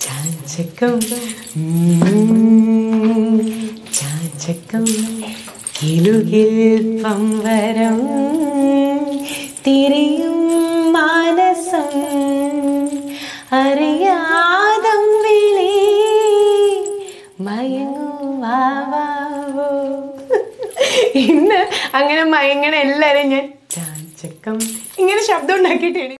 ചാഞ്ചക്കം ചാഞ്ചക്കം കിലുകിൽ പമ്പരം തിരിയും മാനസം അറിയാതം വിളി മയങ്ങുവാവോ ഇന്ന് അങ്ങനെ മയങ്ങണ എല്ലാരും ഞാൻ ചാഞ്ചക്കം ഇങ്ങനെ ശബ്ദം ഉണ്ടാക്കിയിട്ടാണ്